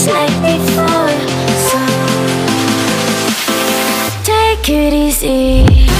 just like before. So take it easy.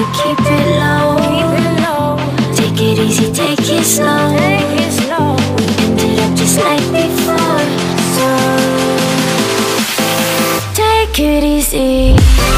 Keep it low. Take it easy, take it slow. Just like before. So take it easy.